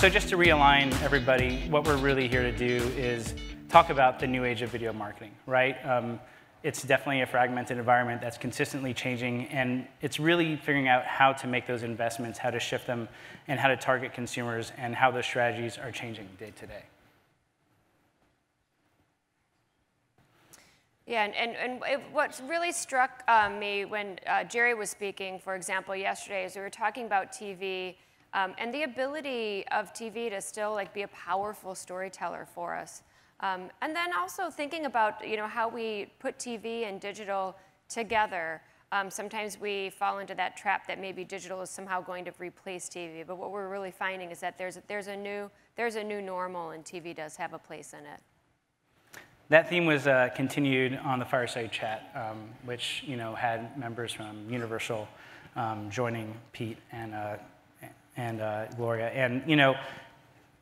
So just to realign everybody, what we're really here to do is talk about the new age of video marketing, right? Um, it's definitely a fragmented environment that's consistently changing, and it's really figuring out how to make those investments, how to shift them, and how to target consumers, and how those strategies are changing day to day. Yeah, and, and, and what really struck um, me when uh, Jerry was speaking, for example, yesterday, is we were talking about TV um, and the ability of TV to still like be a powerful storyteller for us. Um, and then also thinking about you know, how we put TV and digital together. Um, sometimes we fall into that trap that maybe digital is somehow going to replace TV. But what we're really finding is that there's, there's, a, new, there's a new normal, and TV does have a place in it. That theme was uh, continued on the fireside chat, um, which you know had members from Universal um, joining Pete and uh, and uh, Gloria, and you know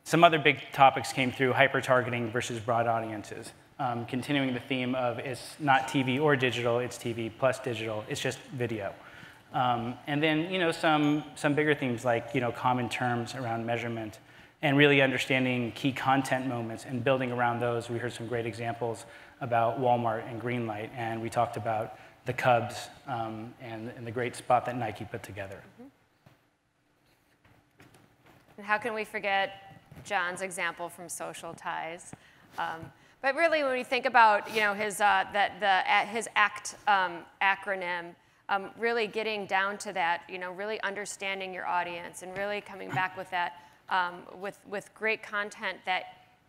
some other big topics came through, hyper-targeting versus broad audiences. Um, continuing the theme of it's not TV or digital, it's TV plus digital, it's just video. Um, and then, you know, some, some bigger themes like, you know, common terms around measurement and really understanding key content moments and building around those. We heard some great examples about Walmart and Greenlight, and we talked about the Cubs um, and, and, the great spot that Nike put together. Mm -hmm. And how can we forget John's example from Social Ties. Um, but really, when we think about you know, his, uh, that the, his ACT um, acronym, um, really getting down to that, you know, really understanding your audience and really coming back with that, um, with, with great content that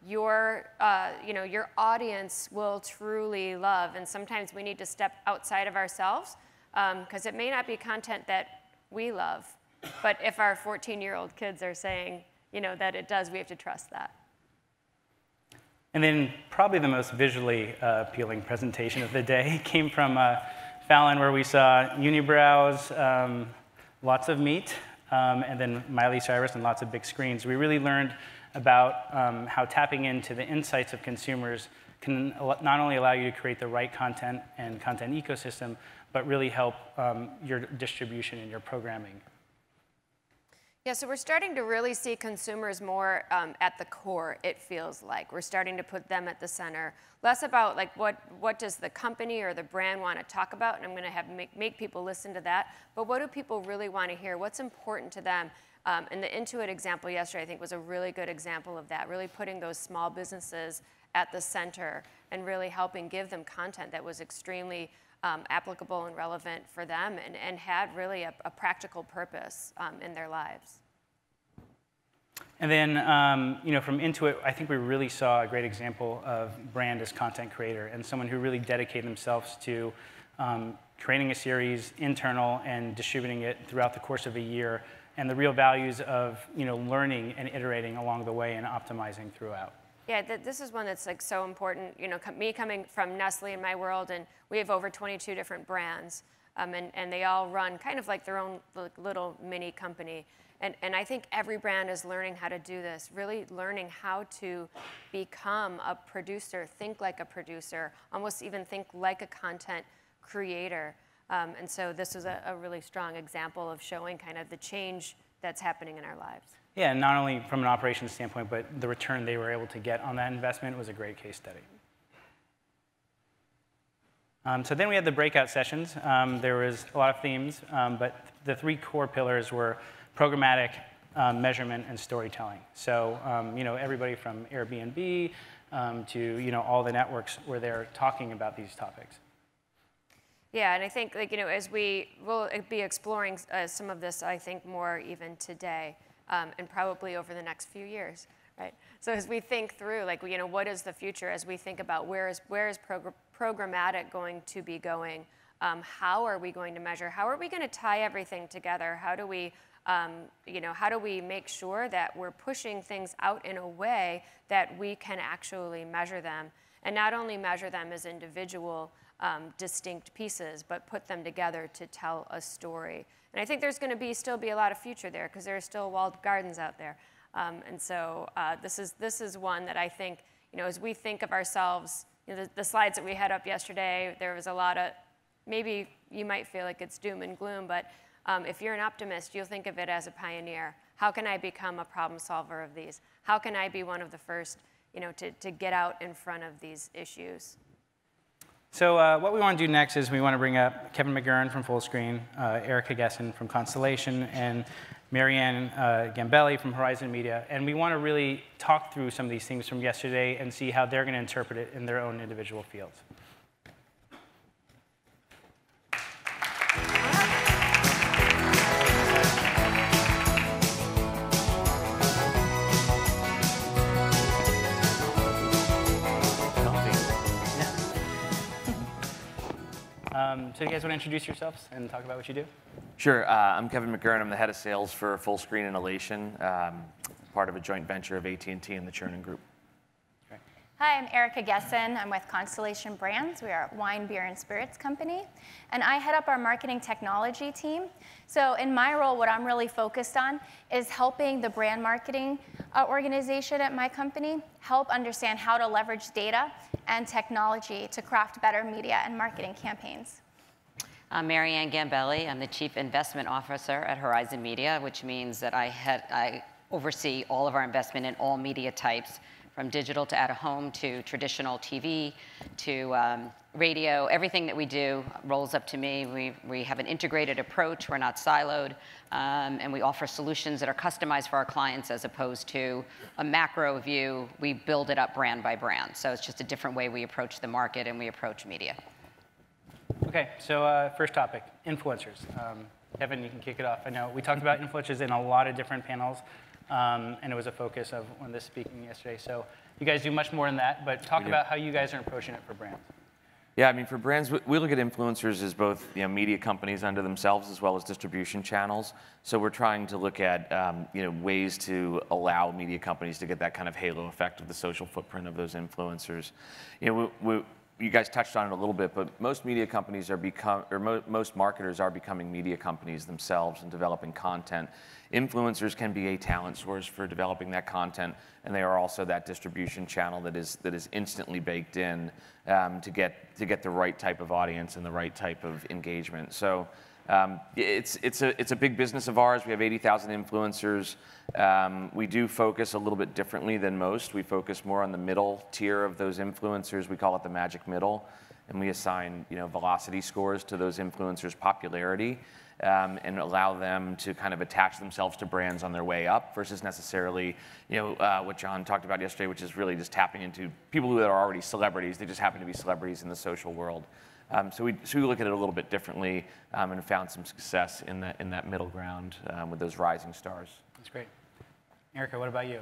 your, uh, you know, your audience will truly love. And sometimes we need to step outside of ourselves because um, it may not be content that we love. But if our 14-year-old kids are saying, you know, that it does, we have to trust that. And then probably the most visually uh, appealing presentation of the day came from uh, Fallon, where we saw unibrows, um, lots of meat, um, and then Miley Cyrus and lots of big screens. We really learned about um, how tapping into the insights of consumers can not only allow you to create the right content and content ecosystem, but really help um, your distribution and your programming. Yeah, so we're starting to really see consumers more um, at the core, it feels like. We're starting to put them at the center. Less about like what, what does the company or the brand want to talk about, and I'm going to have make, make people listen to that, but what do people really want to hear? What's important to them? Um, and the Intuit example yesterday, I think, was a really good example of that, really putting those small businesses at the center and really helping give them content that was extremely um, applicable and relevant for them and, and had really a, a practical purpose um, in their lives. And then, um, you know, from Intuit, I think we really saw a great example of brand as content creator and someone who really dedicated themselves to um, creating a series internal and distributing it throughout the course of a year and the real values of, you know, learning and iterating along the way and optimizing throughout. Yeah, th this is one that's like so important. You know, me coming from Nestle in my world, and we have over 22 different brands, um, and, and they all run kind of like their own little mini company. And, and I think every brand is learning how to do this, really learning how to become a producer, think like a producer, almost even think like a content creator. Um, and so this is a, a really strong example of showing kind of the change that's happening in our lives. Yeah, not only from an operations standpoint, but the return they were able to get on that investment was a great case study. Um, so then we had the breakout sessions. Um, there was a lot of themes, um, but the three core pillars were programmatic, um, measurement, and storytelling. So um, you know, everybody from Airbnb um, to you know, all the networks were there talking about these topics. Yeah, and I think like, you know, as we will be exploring uh, some of this, I think more even today um, and probably over the next few years, right? So as we think through, like, you know, what is the future as we think about where is, where is progr programmatic going to be going? Um, how are we going to measure? How are we going to tie everything together? How do we, um, you know, how do we make sure that we're pushing things out in a way that we can actually measure them? And not only measure them as individual um, distinct pieces, but put them together to tell a story. And I think there's going to be still be a lot of future there because there are still walled gardens out there. Um, and so uh, this is this is one that I think you know as we think of ourselves, you know, the, the, slides that we had up yesterday, there was a lot of maybe you might feel like it's doom and gloom, but Um, if you're an optimist, you'll think of it as a pioneer. How can I become a problem solver of these? How can I be one of the first you know, to, to get out in front of these issues? So uh, what we want to do next is we want to bring up Kevin McGurn from Fullscreen, uh, Erika Gessin from Constellation, and Marianne uh, Gambelli from Horizon Media. And we want to really talk through some of these things from yesterday and see how they're going to interpret it in their own individual fields. Um, so you guys want to introduce yourselves and talk about what you do? Sure. Uh, I'm Kevin McGurn. I'm the head of sales for Fullscreen and Ellation, um, part of a joint venture of AT&T and the Chernin Group. Hi, I'm Erika Gessin. I'm with Constellation Brands. We are a wine, beer, and spirits company. And I head up our marketing technology team. So in my role, what I'm really focused on is helping the brand marketing uh, organization at my company help understand how to leverage data and technology to craft better media and marketing campaigns. I'm Marianne Gambelli. I'm the Chief Investment Officer at Horizon Media, which means that I, head, I oversee all of our investment in all media types from digital to of home to traditional TV to um, radio. Everything that we do rolls up to me. We, we have an integrated approach. We're not siloed. Um, and we offer solutions that are customized for our clients as opposed to a macro view. We build it up brand by brand. So it's just a different way we approach the market and we approach media. Okay, so uh, first topic, influencers. Um, Kevin, you can kick it off. I know we talked about influencers in a lot of different panels um, and it was a focus of one of the speaking yesterday. So you guys do much more than that, but talk about how you guys are approaching it for brands. Yeah, I mean, for brands, we look at influencers as both you know, media companies under themselves as well as distribution channels. So we're trying to look at um, you know, ways to allow media companies to get that kind of halo effect of the social footprint of those influencers. You know, we, we, you guys touched on it a little bit, but most media companies are become, or mo most marketers are becoming media companies themselves and developing content. Influencers can be a talent source for developing that content, and they are also that distribution channel that is that is instantly baked in um, to get to get the right type of audience and the right type of engagement. So. Um, it's, it's, a, it's a big business of ours. We have 80,000 influencers. Um, we do focus a little bit differently than most. We focus more on the middle tier of those influencers. We call it the magic middle. And we assign you know, velocity scores to those influencers' popularity um, and allow them to kind of attach themselves to brands on their way up versus necessarily you know, uh, what John talked about yesterday, which is really just tapping into people who are already celebrities. They just happen to be celebrities in the social world. Um, so, we, so we look at it a little bit differently um, and found some success in that, in that middle ground um, with those rising stars. That's great. Erika, what about you?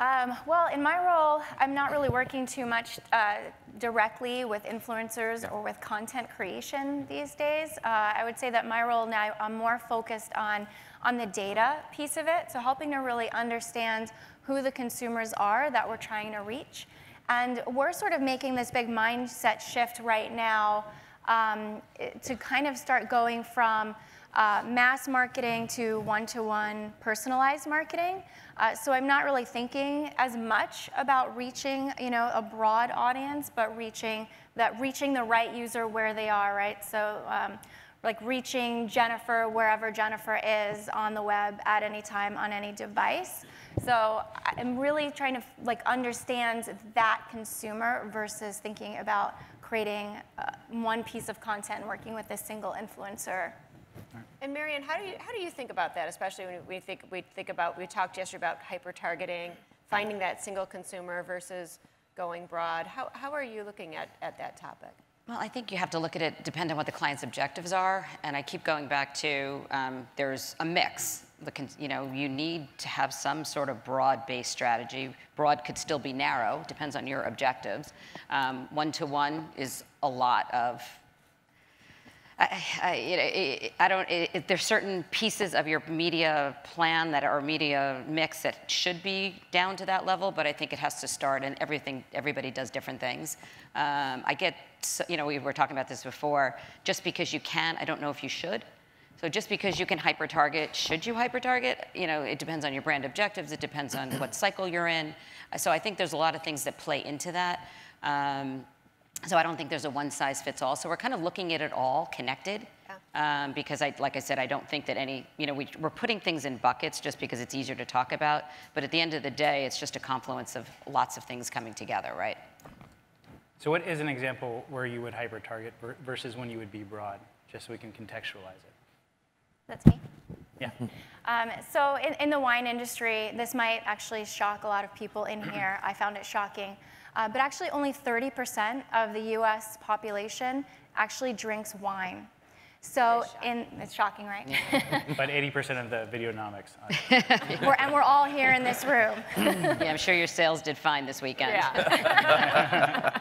Um, well, in my role, I'm not really working too much uh, directly with influencers or with content creation these days. Uh, I would say that my role now, I'm more focused on, on the data piece of it, so helping to really understand who the consumers are that we're trying to reach. And we're sort of making this big mindset shift right now um, to kind of start going from uh, mass marketing to one-to-one personalized marketing. Uh, so I'm not really thinking as much about reaching, you know, a broad audience, but reaching that reaching the right user where they are, right? So um, like reaching Jennifer wherever Jennifer is on the web at any time on any device. So I'm really trying to like understand that consumer versus thinking about creating uh, one piece of content working with a single influencer. And Marianne, how do you how do you think about that, especially when we think we think about we talked yesterday about hyper targeting, finding that single consumer versus going broad. How how are you looking at at that topic? Well, I think you have to look at it depend on what the client's objectives are, and I keep going back to um, there's a mix the, you know, you need to have some sort of broad-based strategy. Broad could still be narrow, depends on your objectives. Um, one-to-one is a lot of I, I, you know, I don't, it, there's certain pieces of your media plan that are media mix that should be down to that level, but I think it has to start and everything, everybody does different things. Um, I get, you know, we were talking about this before, just because you can, I don't know if you should. So just because you can hyper target, should you hyper target? You know, it depends on your brand objectives. It depends on what cycle you're in. So I think there's a lot of things that play into that. Um, so I don't think there's a one size fits all. So we're kind of looking at it all connected Um, because I, like I said, I don't think that any, you know, we, we're putting things in buckets just because it's easier to talk about. But at the end of the day, it's just a confluence of lots of things coming together, right? So what is an example where you would hyper target versus when you would be broad, just so we can contextualize it? That's me. Yeah. Um, so in, in the wine industry, this might actually shock a lot of people in here. I found it shocking. Uh, but actually, only 30% of the US population actually drinks wine. So in, it's shocking, right? but 80% of the videonomics. we're, and we're all here in this room. yeah, I'm sure your sales did fine this weekend. Yeah.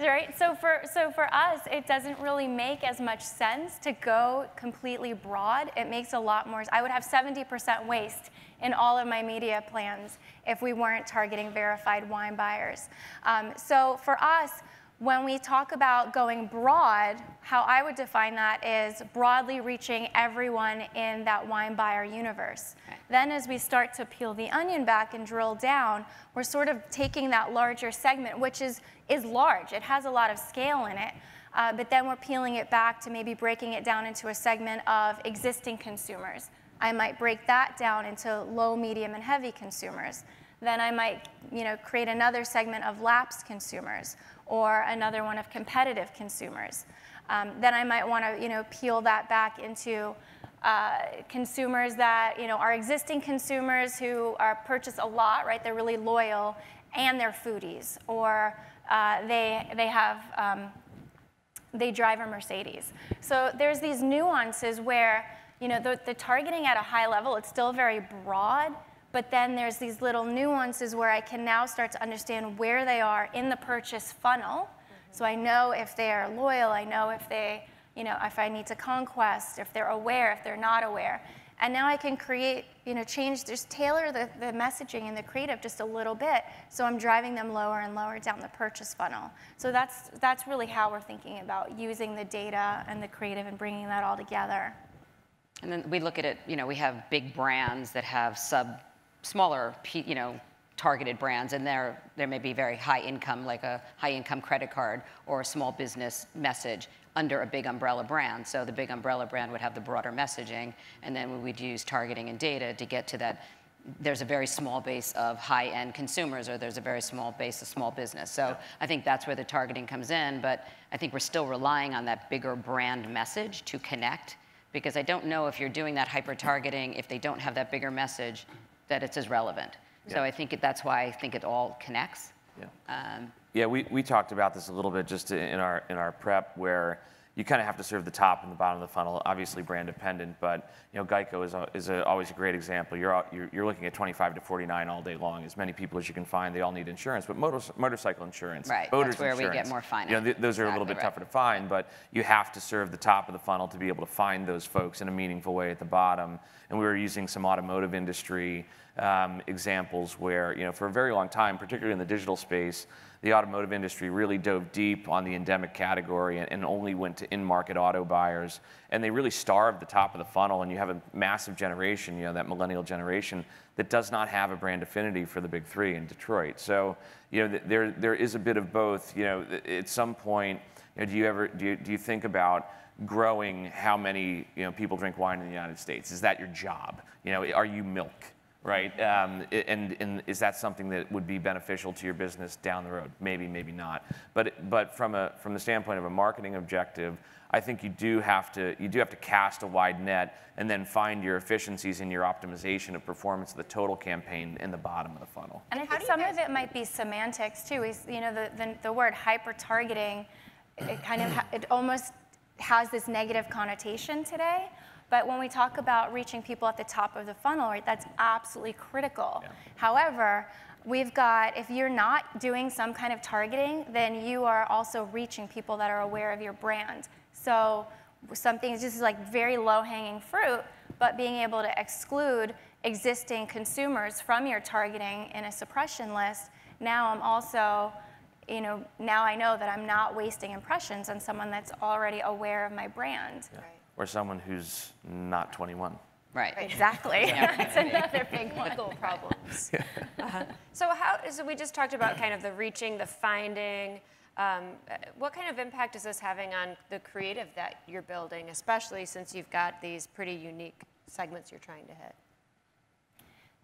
right? So for, so for us, it doesn't really make as much sense to go completely broad. It makes a lot more, I would have 70% waste in all of my media plans if we weren't targeting verified wine buyers. Um, so for us, when we talk about going broad, how I would define that is broadly reaching everyone in that wine buyer universe. Okay. Then, as we start to peel the onion back and drill down, we're sort of taking that larger segment, which is, is large, it has a lot of scale in it. Uh, but then we're peeling it back to maybe breaking it down into a segment of existing consumers. I might break that down into low, medium, and heavy consumers. Then I might you know, create another segment of lapsed consumers or another one of competitive consumers. Um, then I might want to you know, peel that back into uh, consumers that you know, are existing consumers who are purchase a lot, right? They're really loyal and they're foodies, or uh, they, they have um, they drive a Mercedes. So there's these nuances where you know the, the targeting at a high level, it's still very broad, but then there's these little nuances where I can now start to understand where they are in the purchase funnel. Mm-hmm. So I know if they're loyal, I know if they, you know, if I need to conquest, if they're aware, if they're not aware. And now I can create, you know, change, just tailor the, the messaging and the creative just a little bit. So I'm driving them lower and lower down the purchase funnel. So that's, that's really how we're thinking about using the data and the creative and bringing that all together. And then we look at it, you know, we have big brands that have sub smaller, you know, targeted brands, and there there may be very high income, like a high income credit card or a small business message under a big umbrella brand. So the big umbrella brand would have the broader messaging, and then we would use targeting and data to get to that. There's a very small base of high-end consumers, or there's a very small base of small business. So I think that's where the targeting comes in. But I think we're still relying on that bigger brand message to connect, because I don't know if you're doing that hyper targeting if they don't have that bigger message that it's as relevant. Yeah. So I think that's why I think it all connects. Yeah. Um, yeah, we, we talked about this a little bit just in our in our prep where you kind of have to serve the top and the bottom of the funnel, obviously brand dependent, but you know, Geico is, a, is a, always a great example. You're, you're, you're, looking at 25 to 49 all day long. As many people as you can find, they all need insurance, but motor, motorcycle insurance, right. boaters That's where insurance, we get more finance. You know, th- those are a little bit right. tougher to find, but you have to serve the top of the funnel to be able to find those folks in a meaningful way at the bottom. And we were using some automotive industry um, examples where, you know, for a very long time, particularly in the digital space, the automotive industry really dove deep on the endemic category and, and only went to in-market auto buyers. And they really starved the top of the funnel. And you have a massive generation, you know, that millennial generation that does not have a brand affinity for the big three in Detroit. So, you know, there, there is a bit of both. You know, at some point, you know, do you ever, do you, do you think about growing how many, you know, people drink wine in the United States? Is that your job? You know, are you milk? Right? Um, and, and, is that something that would be beneficial to your business down the road? Maybe, maybe not. But, but from, a, from the standpoint of a marketing objective, I think you do have to you do have to cast a wide net and then find your efficiencies in your optimization of performance of the total campaign in the bottom of the funnel. And I think some of it might be semantics too. Is you know the, the, the word hyper targeting, it kind of it almost has this negative connotation today. But when we talk about reaching people at the top of the funnel, right, that's absolutely critical. Yeah. However, we've got, if you're not doing some kind of targeting, then you are also reaching people that are aware of your brand. So something is just like very low hanging fruit, but being able to exclude existing consumers from your targeting in a suppression list, now I'm also, you know, now I know that I'm not wasting impressions on someone that's already aware of my brand. Yeah. Right or someone who's not 21. Right. Exactly. That's another big one. Legal problems. Uh-huh. So how? So we just talked about kind of the reaching, the finding. Um, what kind of impact is this having on the creative that you're building, especially since you've got these pretty unique segments you're trying to hit?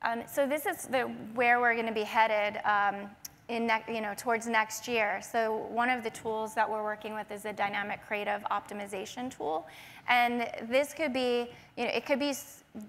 Um, so this is the, where we're going to be headed um, in you know, towards next year. So one of the tools that we're working with is a dynamic creative optimization tool. And this could be, you know, it could be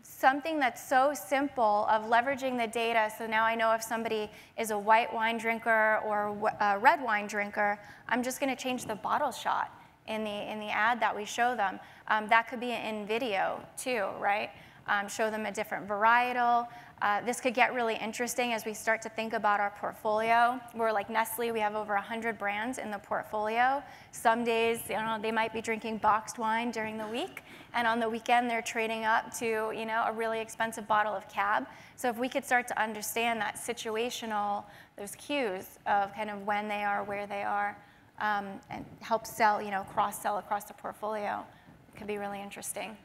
something that's so simple of leveraging the data. So now I know if somebody is a white wine drinker or a red wine drinker, I'm just going to change the bottle shot in the, in the ad that we show them. Um, that could be in video too, right? Um, show them a different varietal. Uh, this could get really interesting as we start to think about our portfolio. We're like Nestle, we have over 100 brands in the portfolio. Some days, you know, they might be drinking boxed wine during the week, and on the weekend they're trading up to, you know, a really expensive bottle of cab. So if we could start to understand that situational, those cues of kind of when they are, where they are, um, and help sell, you know, cross sell across the portfolio, could be really interesting.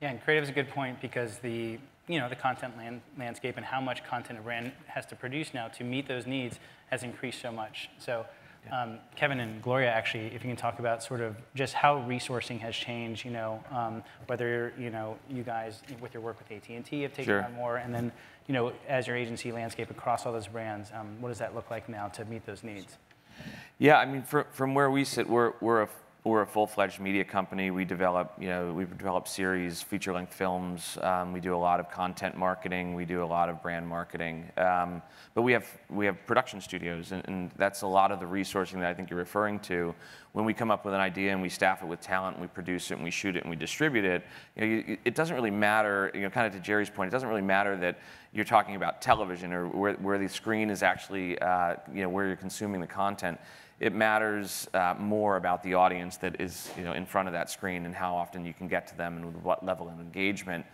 Yeah, and creative is a good point because the you know the content land, landscape and how much content a brand has to produce now to meet those needs has increased so much. So, um, Kevin and Gloria, actually, if you can talk about sort of just how resourcing has changed. You know, um, whether you know you guys with your work with AT and T have taken Sure. on more, and then you know as your agency landscape across all those brands, um, what does that look like now to meet those needs? Yeah, I mean, fr- from where we sit, we're, we're a, we're a full-fledged media company. We develop, you know, we develop series, feature-length films. Um, we do a lot of content marketing. We do a lot of brand marketing. Um, but we have we have production studios, and, and that's a lot of the resourcing that I think you're referring to. When we come up with an idea and we staff it with talent, and we produce it and we shoot it and we distribute it, you know, it doesn't really matter. You know, kind of to Jerry's point, it doesn't really matter that you're talking about television or where, where the screen is actually, uh, you know, where you're consuming the content it matters uh, more about the audience that is you know, in front of that screen and how often you can get to them and with what level of engagement.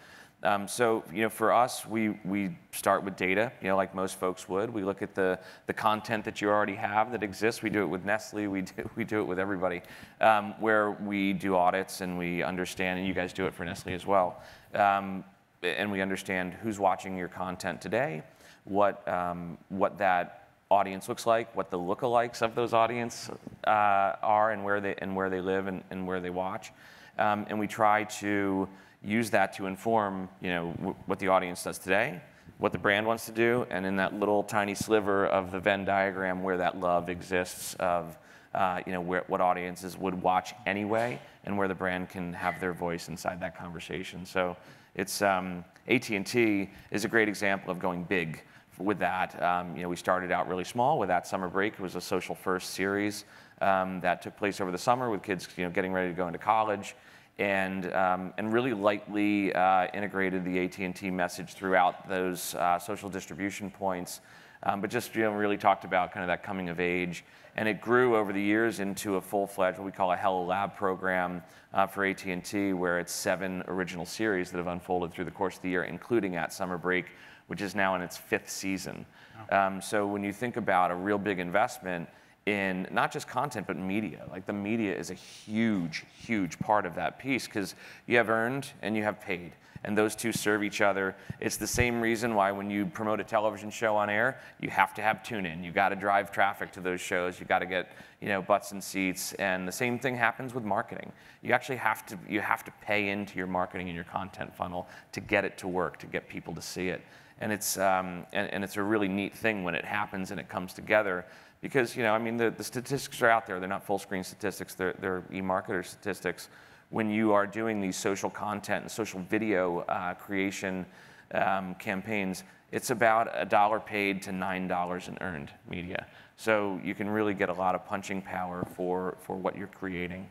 Um, so you know, for us, we, we start with data, you know, like most folks would. We look at the, the content that you already have that exists. We do it with Nestle, we do, we do it with everybody, um, where we do audits and we understand, and you guys do it for Nestle as well, um, and we understand who's watching your content today, what, um, what that audience looks like, what the lookalikes of those audience uh, are, and where they and where they live and, and where they watch, um, and we try to use that to inform you know w- what the audience does today, what the brand wants to do, and in that little tiny sliver of the Venn diagram where that love exists of uh, you know where, what audiences would watch anyway, and where the brand can have their voice inside that conversation. So it's um, AT&T is a great example of going big with that. Um, you know, we started out really small with that summer break. It was a social first series um, that took place over the summer with kids, you know, getting ready to go into college, and um, and really lightly uh, integrated the AT&T message throughout those uh, social distribution points. Um, but just you know, really talked about kind of that coming of age, and it grew over the years into a full-fledged what we call a Hello Lab program uh, for AT&T, where it's seven original series that have unfolded through the course of the year, including at summer break, which is now in its fifth season. Um, so when you think about a real big investment in not just content but media, like the media is a huge, huge part of that piece because you have earned and you have paid. And those two serve each other. It's the same reason why when you promote a television show on air, you have to have tune in. You got to drive traffic to those shows. You got to get, you know, butts and seats. And the same thing happens with marketing. You actually have to you have to pay into your marketing and your content funnel to get it to work, to get people to see it and it's um, and, and, it's a really neat thing when it happens and it comes together because you know I mean the, the statistics are out there. They're not Fullscreen statistics. They're, they're eMarketer statistics. When you are doing these social content and social video uh, creation um, campaigns it's about a dollar paid to nine dollars in earned media. So you can really get a lot of punching power for for what you're creating.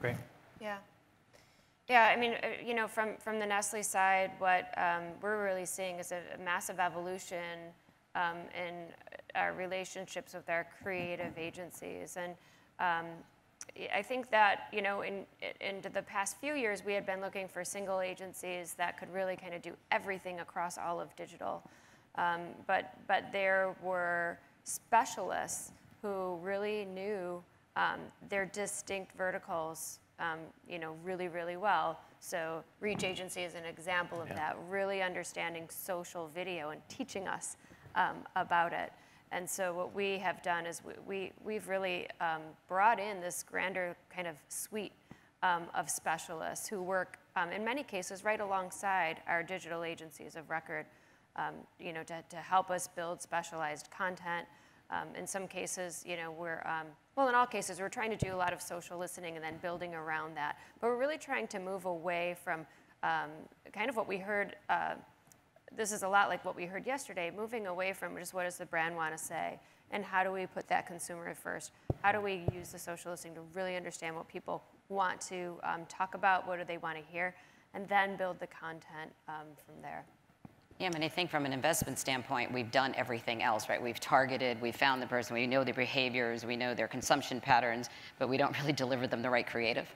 Great. Yeah. I mean, uh, you know, from, from the Nestle side, what um, we're really seeing is a, a massive evolution um, in our relationships with our creative agencies. And um, I think that, you know, in, in the past few years, we had been looking for single agencies that could really kind of do everything across all of digital. Um, but, but there were specialists who really knew um, their distinct verticals um, you know, really, really well. So Reach Agency is an example of Yeah. that, really understanding social video and teaching us um, about it. And so what we have done is we, we, we've really um, brought in this grander kind of suite um, of specialists who work, um, in many cases, right alongside our digital agencies of record, um, you know, to, to help us build specialized content. Um, in some cases, you know, we're, um, well, in all cases, we're trying to do a lot of social listening and then building around that. But we're really trying to move away from um, kind of what we heard uh, this is a lot like what we heard yesterday, moving away from just what does the brand want to say and how do we put that consumer first? How do we use the social listening to really understand what people want to um, talk about, what do they want to hear, and then build the content um, from there. Yeah, I mean, I think from an investment standpoint, we've done everything else, right? We've targeted, we've found the person, we know their behaviors, we know their consumption patterns, but we don't really deliver them the right creative.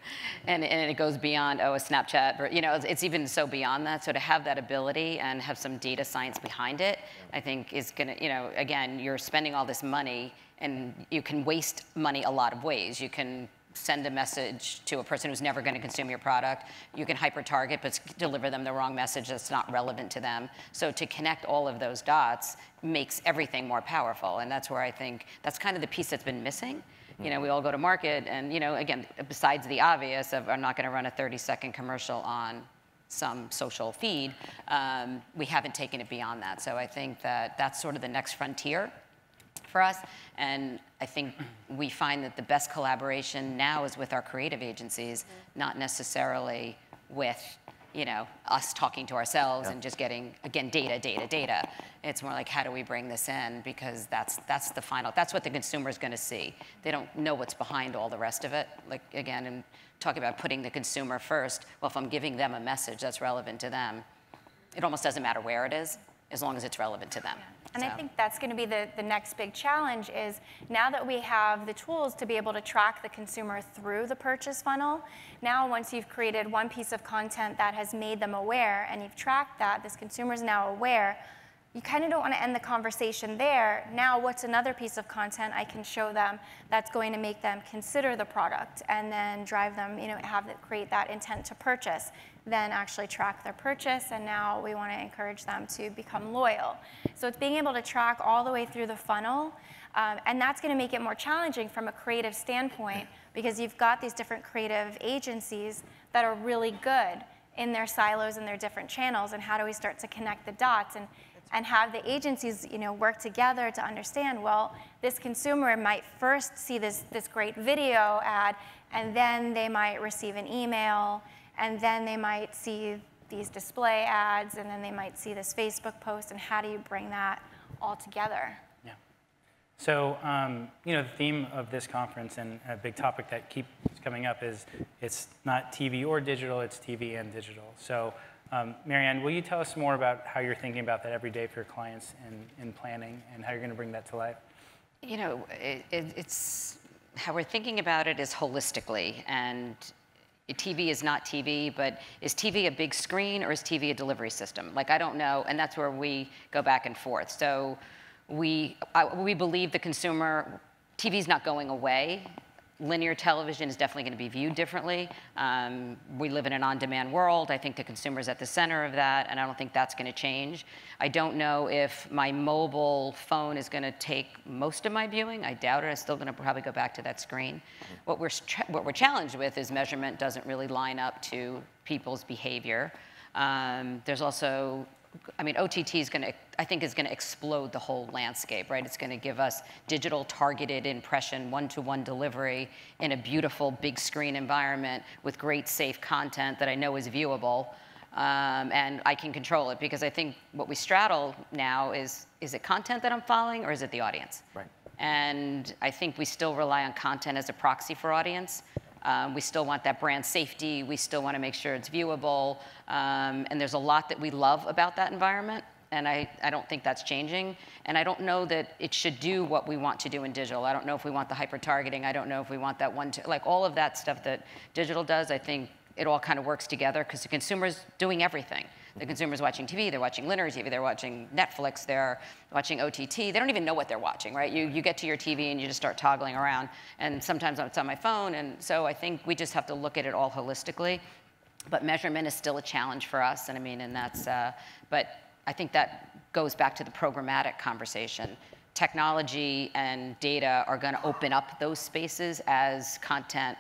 And, and it goes beyond, oh, a Snapchat, or, you know, it's, it's even so beyond that. So to have that ability and have some data science behind it, I think is gonna, you know, again, you're spending all this money and you can waste money a lot of ways. You can send a message to a person who's never going to consume your product. You can hyper target, but deliver them the wrong message that's not relevant to them. So to connect all of those dots makes everything more powerful. And that's where I think that's kind of the piece that's been missing. You know, we all go to market, and you know, again, besides the obvious of I'm not going to run a 30-second commercial on some social feed, um, we haven't taken it beyond that. So I think that that's sort of the next frontier for us. And I think we find that the best collaboration now is with our creative agencies, not necessarily with you know, us talking to ourselves yeah. and just getting, again, data, data, data. It's more like, how do we bring this in? Because that's, that's the final, that's what the consumer is going to see. They don't know what's behind all the rest of it. Like, again, and talking about putting the consumer first, well, if I'm giving them a message that's relevant to them, it almost doesn't matter where it is as long as it's relevant to them. And so. I think that's going to be the, the next big challenge is now that we have the tools to be able to track the consumer through the purchase funnel, now once you've created one piece of content that has made them aware and you've tracked that, this consumer is now aware, you kind of don't want to end the conversation there. Now, what's another piece of content I can show them that's going to make them consider the product and then drive them, you know, have it create that intent to purchase? then actually track their purchase, and now we want to encourage them to become loyal. So it's being able to track all the way through the funnel, um, and that's going to make it more challenging from a creative standpoint because you've got these different creative agencies that are really good in their silos and their different channels, and how do we start to connect the dots and and have the agencies you know, work together to understand, well, this consumer might first see this, this great video ad, and then they might receive an email, and then they might see these display ads, and then they might see this Facebook post, and how do you bring that all together? Yeah. So, um, you know, the theme of this conference and a big topic that keeps coming up is it's not TV or digital, it's TV and digital. So, um, Marianne, will you tell us more about how you're thinking about that every day for your clients in, in planning and how you're going to bring that to life? You know, it, it, it's how we're thinking about it is holistically. And TV is not TV, but is TV a big screen or is TV a delivery system? Like, I don't know, and that's where we go back and forth. So we, we believe the consumer, TV is not going away linear television is definitely going to be viewed differently. Um, we live in an on-demand world. I think the consumer is at the center of that, and I don't think that's going to change. I don't know if my mobile phone is going to take most of my viewing. I doubt it. I'm still going to probably go back to that screen. What we're, what we're challenged with is measurement doesn't really line up to people's behavior. Um, there's also I mean, OTT is going to, I think, is going to explode the whole landscape, right? It's going to give us digital targeted impression, one-to-one delivery in a beautiful big screen environment with great safe content that I know is viewable. Um, and I can control it because I think what we straddle now is, is it content that I'm following or is it the audience? Right. And I think we still rely on content as a proxy for audience. Um, we still want that brand safety. We still want to make sure it's viewable. Um, and there's a lot that we love about that environment. And I, I don't think that's changing. And I don't know that it should do what we want to do in digital. I don't know if we want the hyper targeting. I don't know if we want that one, to, like all of that stuff that digital does. I think it all kind of works together because the consumer's doing everything. The consumer's watching TV, they're watching linear TV, they're watching Netflix, they're watching OTT. They don't even know what they're watching, right? You, you get to your TV and you just start toggling around. And sometimes it's on my phone. And so I think we just have to look at it all holistically. But measurement is still a challenge for us. And I mean, and that's, uh, but I think that goes back to the programmatic conversation technology and data are going to open up those spaces as content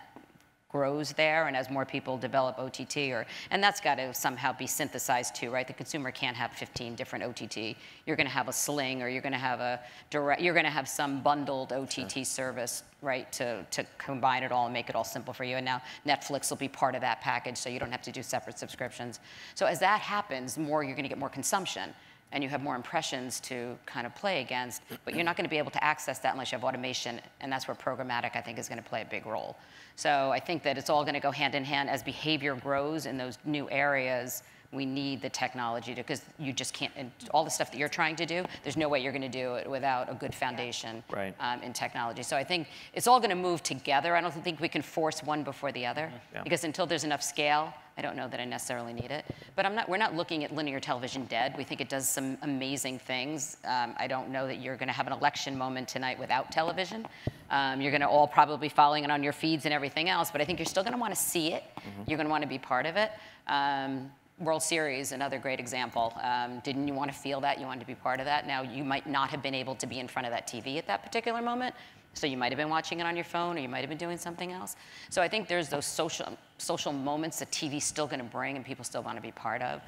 grows there and as more people develop OTT or and that's got to somehow be synthesized too right? The consumer can't have 15 different OTT you're going to have a sling or you're going to have a direct you're going to have some bundled OTT sure. service right to to combine it all and make it all simple for you. And now Netflix will be part of that package so you don't have to do separate subscriptions. So as that happens more you're going to get more consumption and you have more impressions to kind of play against, but you're not going to be able to access that unless you have automation, and that's where programmatic, I think, is going to play a big role. So I think that it's all going to go hand in hand as behavior grows in those new areas. We need the technology to, because you just can't, and all the stuff that you're trying to do, there's no way you're going to do it without a good foundation right. um, in technology. So I think it's all going to move together. I don't think we can force one before the other, yeah. because until there's enough scale, I don't know that I necessarily need it. But I'm not, we're not looking at linear television dead. We think it does some amazing things. Um, I don't know that you're going to have an election moment tonight without television. Um, you're going to all probably be following it on your feeds and everything else, but I think you're still going to want to see it. Mm-hmm. You're going to want to be part of it. Um, World Series, another great example. Um, didn't you want to feel that? You wanted to be part of that. Now, you might not have been able to be in front of that TV at that particular moment, so you might have been watching it on your phone or you might have been doing something else. So I think there's those social, social moments that TV's still going to bring and people still want to be part of.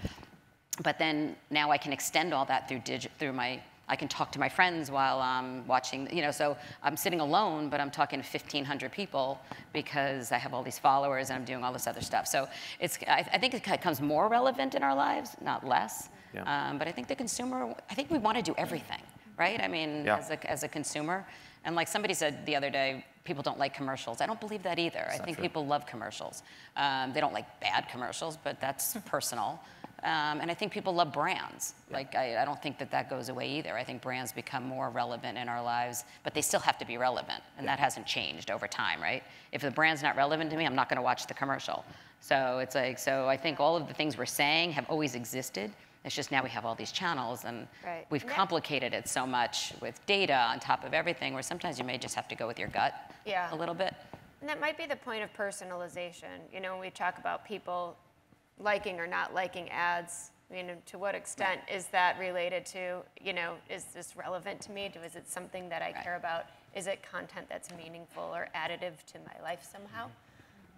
But then now I can extend all that through, digi- through my, I can talk to my friends while I'm watching, you know, so I'm sitting alone, but I'm talking to 1,500 people because I have all these followers and I'm doing all this other stuff. So it's, I, I think it becomes more relevant in our lives, not less. Yeah. Um, but I think the consumer, I think we want to do everything, right? I mean, yeah. as, a, as a consumer. And like somebody said the other day, people don't like commercials. I don't believe that either. I think true. people love commercials. Um, they don't like bad commercials, but that's personal. Um, and I think people love brands. Yeah. Like, I, I, don't think that that goes away either. I think brands become more relevant in our lives, but they still have to be relevant. And yeah. that hasn't changed over time, right? If the brand's not relevant to me, I'm not going to watch the commercial. So it's like, so I think all of the things we're saying have always existed. It's just now we have all these channels and right. we've complicated it so much with data on top of everything where sometimes you may just have to go with your gut yeah. a little bit. And that might be the point of personalization. You know, when we talk about people liking or not liking ads, I mean, to what extent right. is that related to, you know, is this relevant to me? Is it something that I right. care about? Is it content that's meaningful or additive to my life somehow?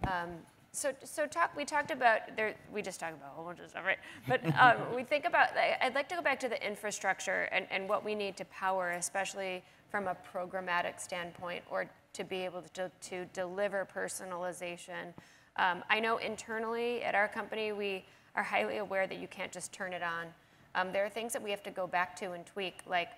Mm-hmm. Um, so, so talk. We talked about there. We just talked about a whole bunch of stuff, right? But um, we think about. I'd like to go back to the infrastructure and, and what we need to power, especially from a programmatic standpoint, or to be able to, to deliver personalization. Um, I know internally at our company, we are highly aware that you can't just turn it on. Um, there are things that we have to go back to and tweak, like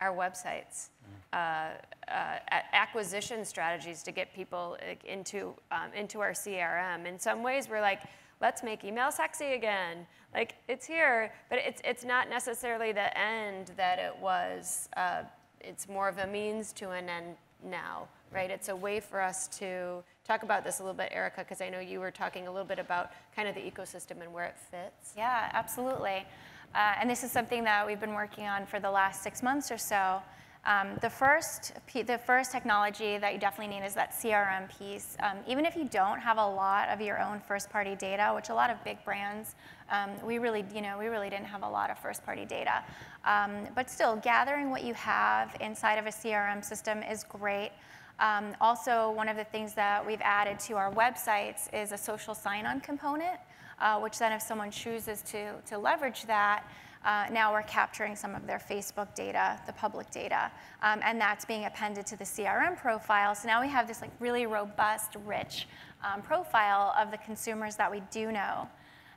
our websites, uh, acquisition strategies to get people into, um, into our CRM. In some ways, we're like, let's make email sexy again. Like, it's here, but it's, it's not necessarily the end that it was. Uh, it's more of a means to an end now, right? It's a way for us to talk about this a little bit, Erika, because I know you were talking a little bit about kind of the ecosystem and where it fits. Yeah, absolutely. Uh, and this is something that we've been working on for the last six months or so. Um, the, first, the first technology that you definitely need is that CRM piece. Um, even if you don't have a lot of your own first-party data, which a lot of big brands, um, we really, you know, we really didn't have a lot of first-party data. Um, but still, gathering what you have inside of a CRM system is great. Um, also, one of the things that we've added to our websites is a social sign-on component uh, which then if someone chooses to, to leverage that, uh, now we're capturing some of their Facebook data, the public data, um, and that's being appended to the CRM profile. So now we have this like really robust, rich um, profile of the consumers that we do know.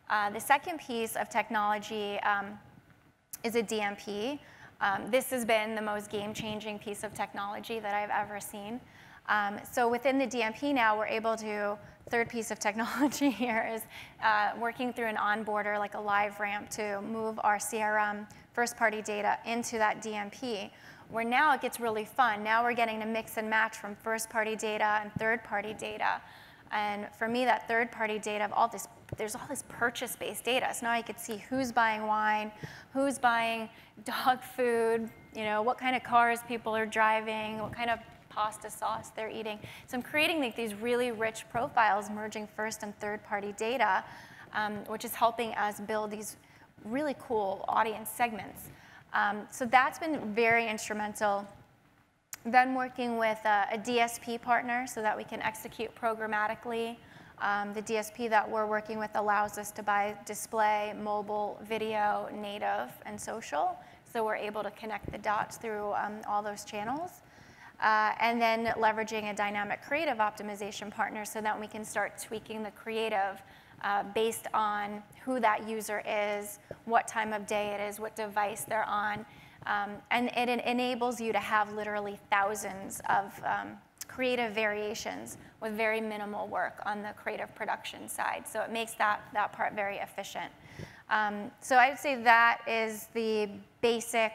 Uh, the second piece of technology um, is a DMP. Um, this has been the most game-changing piece of technology that I've ever seen. Um, so within the DMP now, we're able to third piece of technology here is uh, working through an onboarder, like a LiveRamp to move our CRM first-party data into that DMP, where now it gets really fun. Now we're getting to mix and match from first-party data and third-party data. And for me, that third-party data of all this, there's all this purchase-based data. So now I could see who's buying wine, who's buying dog food, you know, what kind of cars people are driving, what kind of pasta sauce they're eating. So I'm creating like these really rich profiles merging first and third party data, um, which is helping us build these really cool audience segments. Um, so that's been very instrumental then working with a, a DSP partner so that we can execute programmatically. Um, the DSP that we're working with allows us to buy display, mobile, video, native, and social. So we're able to connect the dots through um, all those channels. Uh, and then leveraging a dynamic creative optimization partner so that we can start tweaking the creative uh, based on who that user is, what time of day it is, what device they're on. Um, and it, enables you to have literally thousands of um, creative variations with very minimal work on the creative production side. So it makes that, that part very efficient. Um, so I would say that is the basic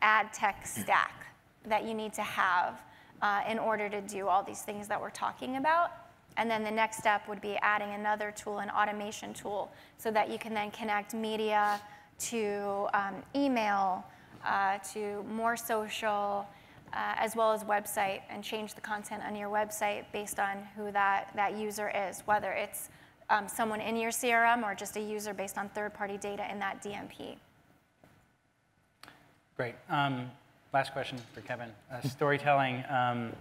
ad tech stack that you need to have uh, in order to do all these things that we're talking about. And then the next step would be adding another tool, an automation tool, so that you can then connect media to um, email, uh, to more social, uh, as well as website, and change the content on your website based on who that, that user is, whether it's um, someone in your CRM or just a user based on third party data in that DMP. Great. Um, last question for Kevin. Uh, storytelling. Um,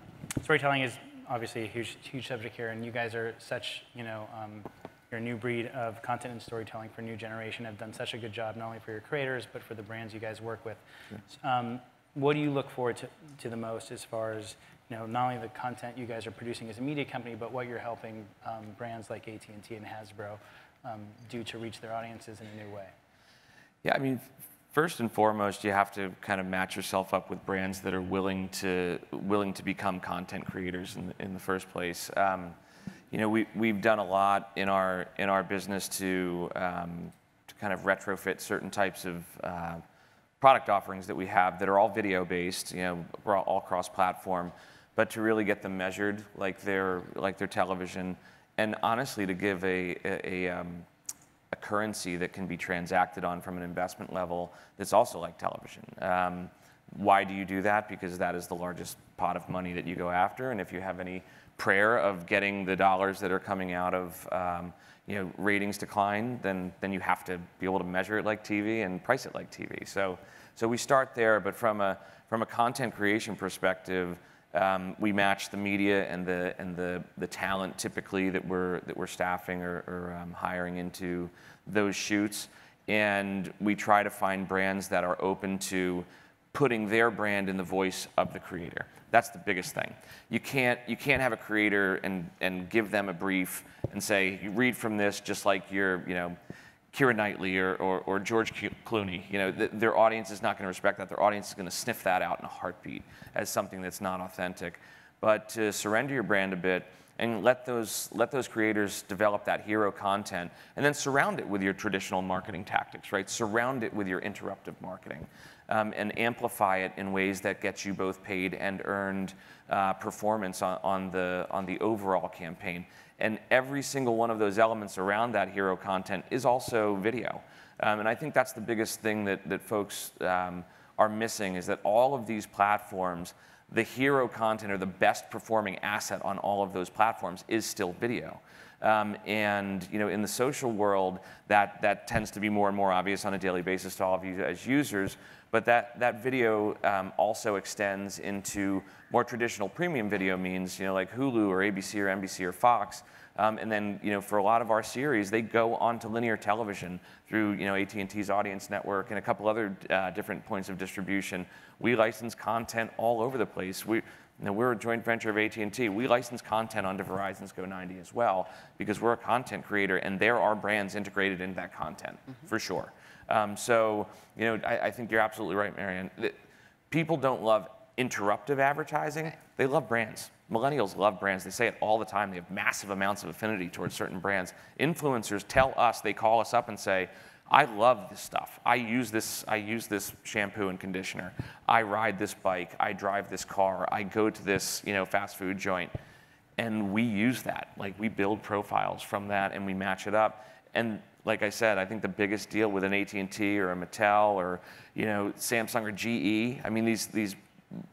storytelling is obviously a huge, huge subject here, and you guys are such, you know, um, you're a new breed of content and storytelling for a new generation. Have done such a good job not only for your creators but for the brands you guys work with. Um, what do you look forward to, to the most as far as you know, not only the content you guys are producing as a media company, but what you're helping um, brands like AT&T and Hasbro um, do to reach their audiences in a new way? Yeah, I mean, first and foremost, you have to kind of match yourself up with brands that are willing to willing to become content creators in the, in the first place. Um, you know, we we've done a lot in our in our business to um, to kind of retrofit certain types of uh, product offerings that we have that are all video based, you know, all cross platform, but to really get them measured like their like their television, and honestly to give a a, a, um, a currency that can be transacted on from an investment level that's also like television. Um, why do you do that? Because that is the largest pot of money that you go after, and if you have any prayer of getting the dollars that are coming out of um, you know ratings decline, then then you have to be able to measure it like TV and price it like TV. So so we start there, but from a from a content creation perspective. Um, we match the media and the and the the talent typically that we're that we're staffing or, or um, hiring into those shoots, and we try to find brands that are open to putting their brand in the voice of the creator. That's the biggest thing. You can't you can't have a creator and and give them a brief and say you read from this just like you're you know Keira Knightley or, or, or, George Clooney. You know, th- their audience is not going to respect that. Their audience is going to sniff that out in a heartbeat as something that's not authentic. But to surrender your brand a bit and let those, let those creators develop that hero content and then surround it with your traditional marketing tactics, right? Surround it with your interruptive marketing um, and amplify it in ways that get you both paid and earned uh, performance on, on, the, on the overall campaign. And every single one of those elements around that hero content is also video. Um, and I think that's the biggest thing that, that folks um, are missing is that all of these platforms, the hero content or the best performing asset on all of those platforms is still video. Um, and you know, in the social world, that, that tends to be more and more obvious on a daily basis to all of you as users. But that, that video um, also extends into more traditional premium video means, you know, like Hulu or ABC or NBC or Fox. Um, and then, you know, for a lot of our series, they go onto linear television through, you know, AT&T's Audience Network and a couple other uh, different points of distribution. We license content all over the place. We, you know, we're a joint venture of AT&T. We license content onto Verizon's Go 90 as well because we're a content creator and there are brands integrated into that content, mm-hmm. for sure. Um, so, you know, I, I, think you're absolutely right, Marianne. People don't love interruptive advertising. They love brands. Millennials love brands. They say it all the time. They have massive amounts of affinity towards certain brands. Influencers tell us, they call us up and say, I love this stuff. I use this, I use this shampoo and conditioner. I ride this bike. I drive this car. I go to this, you know, fast food joint. And we use that. Like we build profiles from that and we match it up. And like I said, I think the biggest deal with an AT&T or a Mattel or you know Samsung or GE. I mean, these these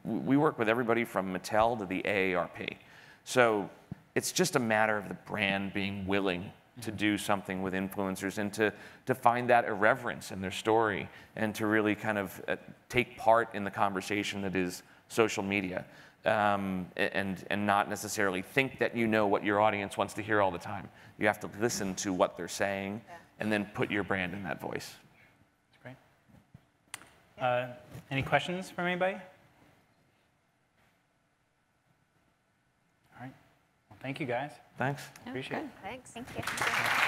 we work with everybody from Mattel to the AARP. So it's just a matter of the brand being willing to do something with influencers and to, to find that irreverence in their story and to really kind of uh, take part in the conversation that is social media um, and, and not necessarily think that you know what your audience wants to hear all the time. You have to listen to what they're saying and then put your brand in that voice. That's great. Uh, any questions from anybody? All right. Well, thank you guys. Thanks. Appreciate it. Thanks. Thank you.